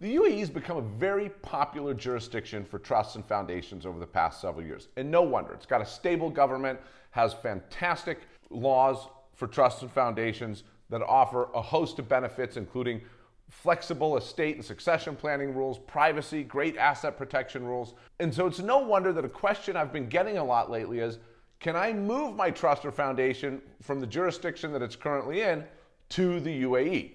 The UAE has become a very popular jurisdiction for trusts and foundations over the past several years. And no wonder. It's got a stable government, has fantastic laws for trusts and foundations that offer a host of benefits, including flexible estate and succession planning rules, privacy, great asset protection rules. And so it's no wonder that a question I've been getting a lot lately is can I move my trust or foundation from the jurisdiction that it's currently in to the UAE?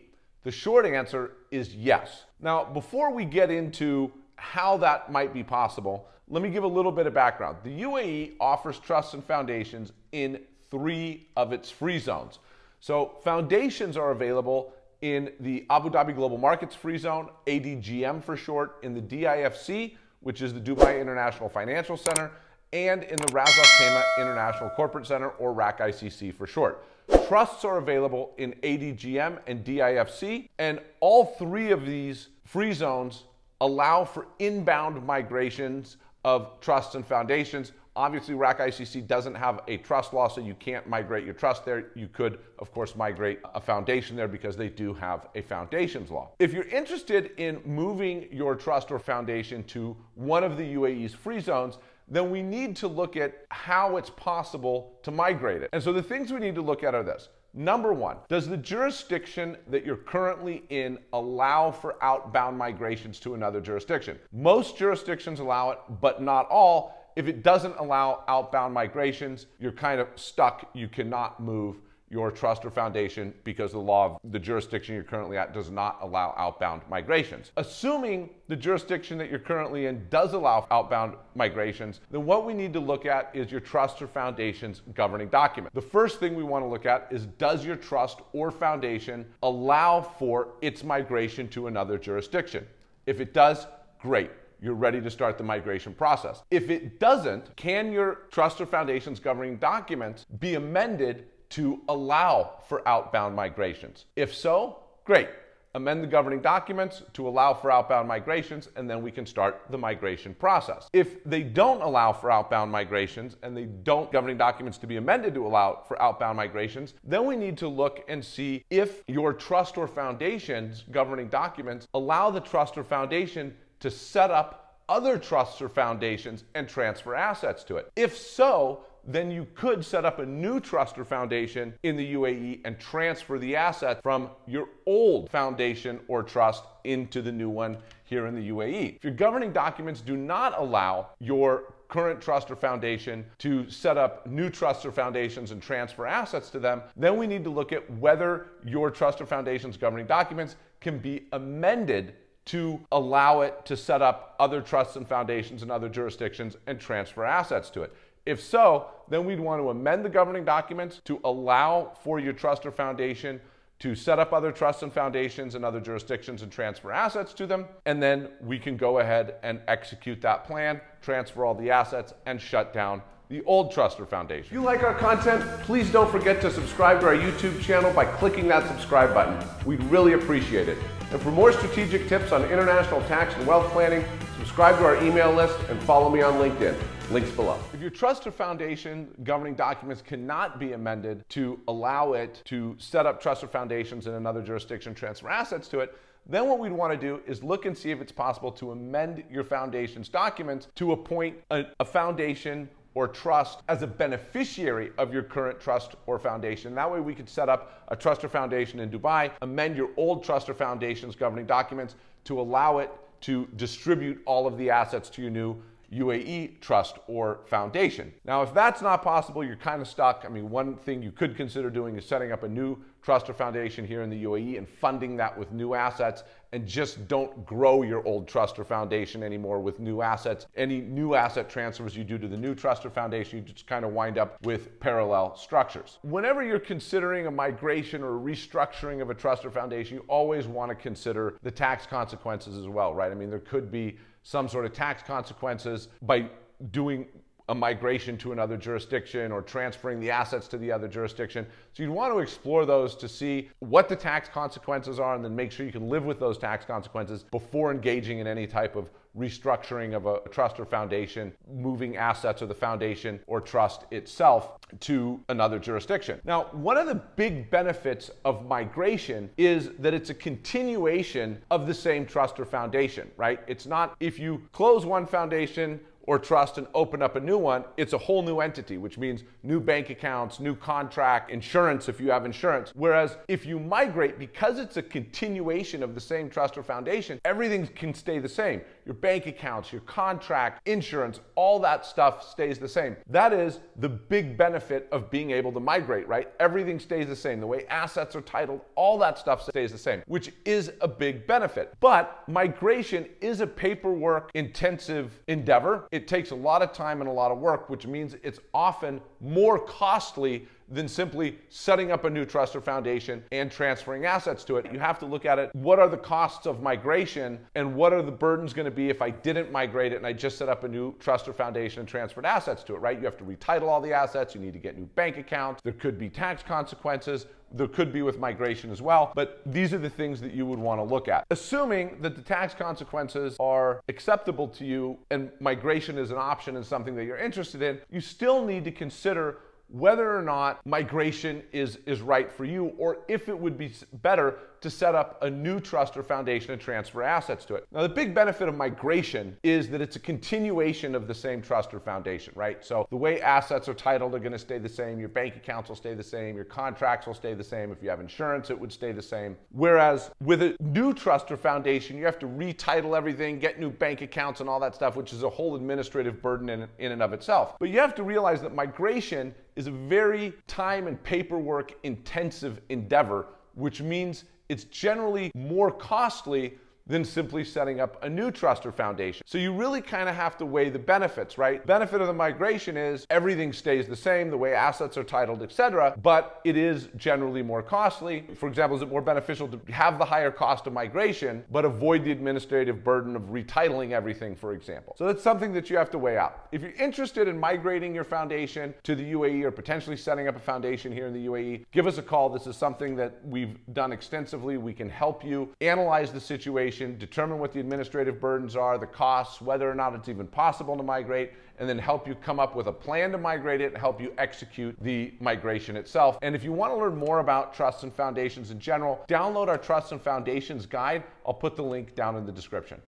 The short answer is yes. Now, before we get into how that might be possible, let me give a little bit of background. The UAE offers trusts and foundations in three of its free zones. So, foundations are available in the Abu Dhabi Global Markets Free Zone, ADGM for short, in the DIFC, which is the Dubai International Financial Center, and in the Ras Al Khaimah International Corporate Center, or RAK ICC for short. Trusts are available in ADGM and DIFC, and all three of these free zones allow for inbound migrations of trusts and foundations. Obviously, RAK ICC doesn't have a trust law, so you can't migrate your trust there. You could, of course, migrate a foundation there because they do have a foundations law. If you're interested in moving your trust or foundation to one of the UAE's free zones, then we need to look at how it's possible to migrate it. And so the things we need to look at are this. Number one, does the jurisdiction that you're currently in allow for outbound migrations to another jurisdiction? Most jurisdictions allow it, but not all. If it doesn't allow outbound migrations, you're kind of stuck. You cannot move your trust or foundation because the law of the jurisdiction you're currently at does not allow outbound migrations. Assuming the jurisdiction that you're currently in does allow outbound migrations, then what we need to look at is your trust or foundation's governing document. The first thing we want to look at is does your trust or foundation allow for its migration to another jurisdiction? If it does, great you're ready to start the migration process. If it doesn't, can your trust or foundation's governing documents be amended to allow for outbound migrations? If so, great. Amend the governing documents to allow for outbound migrations, and then we can start the migration process. If they don't allow for outbound migrations and they don't governing documents to be amended to allow for outbound migrations, then we need to look and see if your trust or foundation's governing documents allow the trust or foundation to set up other trusts or foundations and transfer assets to it. If so, then you could set up a new trust or foundation in the UAE and transfer the asset from your old foundation or trust into the new one here in the UAE. If your governing documents do not allow your current trust or foundation to set up new trusts or foundations and transfer assets to them, then we need to look at whether your trust or foundation's governing documents can be amended to allow it to set up other trusts and foundations in other jurisdictions and transfer assets to it. If so, then we'd want to amend the governing documents to allow for your trust or foundation to set up other trusts and foundations in other jurisdictions and transfer assets to them. And then we can go ahead and execute that plan, transfer all the assets, and shut down the old trust or foundation. If you like our content, please don't forget to subscribe to our YouTube channel by clicking that subscribe button. We'd really appreciate it. And for more strategic tips on international tax and wealth planning, subscribe to our email list and follow me on LinkedIn. Links below. If your trust or foundation governing documents cannot be amended to allow it to set up trust or foundations in another jurisdiction, transfer assets to it, then what we'd want to do is look and see if it's possible to amend your foundation's documents to appoint a, a foundation or trust as a beneficiary of your current trust or foundation. That way we could set up a trust or foundation in Dubai, amend your old trust or foundation's governing documents to allow it to distribute all of the assets to your new UAE trust or foundation. Now, if that's not possible, you're kind of stuck. I mean, one thing you could consider doing is setting up a new trust or foundation here in the UAE and funding that with new assets and just don't grow your old trust or foundation anymore with new assets. Any new asset transfers you do to the new trust or foundation, you just kind of wind up with parallel structures. Whenever you're considering a migration or restructuring of a trust or foundation, you always want to consider the tax consequences as well, right? I mean, there could be some sort of tax consequences by doing a migration to another jurisdiction or transferring the assets to the other jurisdiction. So you'd want to explore those to see what the tax consequences are and then make sure you can live with those tax consequences before engaging in any type of restructuring of a trust or foundation, moving assets of the foundation or trust itself to another jurisdiction. Now, one of the big benefits of migration is that it's a continuation of the same trust or foundation, right? It's not if you close one foundation, or trust and open up a new one, it's a whole new entity, which means new bank accounts, new contract, insurance if you have insurance. Whereas if you migrate, because it's a continuation of the same trust or foundation, everything can stay the same. Your bank accounts, your contract, insurance, all that stuff stays the same. That is the big benefit of being able to migrate, right? Everything stays the same. The way assets are titled, all that stuff stays the same, which is a big benefit. But migration is a paperwork intensive endeavor it takes a lot of time and a lot of work, which means it's often more costly than simply setting up a new trust or foundation and transferring assets to it. You have to look at it what are the costs of migration and what are the burdens going to be if I didn't migrate it and I just set up a new trust or foundation and transferred assets to it, right? You have to retitle all the assets, you need to get new bank accounts, there could be tax consequences. There could be with migration as well, but these are the things that you would want to look at. Assuming that the tax consequences are acceptable to you and migration is an option and something that you're interested in, you still need to consider whether or not migration is, is right for you or if it would be better to set up a new trust or foundation and transfer assets to it. Now, the big benefit of migration is that it's a continuation of the same trust or foundation, right? So the way assets are titled are going to stay the same, your bank accounts will stay the same, your contracts will stay the same. If you have insurance, it would stay the same. Whereas with a new trust or foundation, you have to retitle everything, get new bank accounts and all that stuff, which is a whole administrative burden in, in and of itself. But you have to realize that migration is a very time and paperwork intensive endeavor, which means it's generally more costly than simply setting up a new trust or foundation. So you really kind of have to weigh the benefits, right? Benefit of the migration is everything stays the same, the way assets are titled, etc., but it is generally more costly. For example, is it more beneficial to have the higher cost of migration but avoid the administrative burden of retitling everything, for example? So that's something that you have to weigh out. If you're interested in migrating your foundation to the UAE or potentially setting up a foundation here in the UAE, give us a call. This is something that we've done extensively. We can help you analyze the situation determine what the administrative burdens are, the costs, whether or not it's even possible to migrate, and then help you come up with a plan to migrate it help you execute the migration itself. And if you want to learn more about trusts and foundations in general, download our Trusts and Foundations guide. I'll put the link down in the description.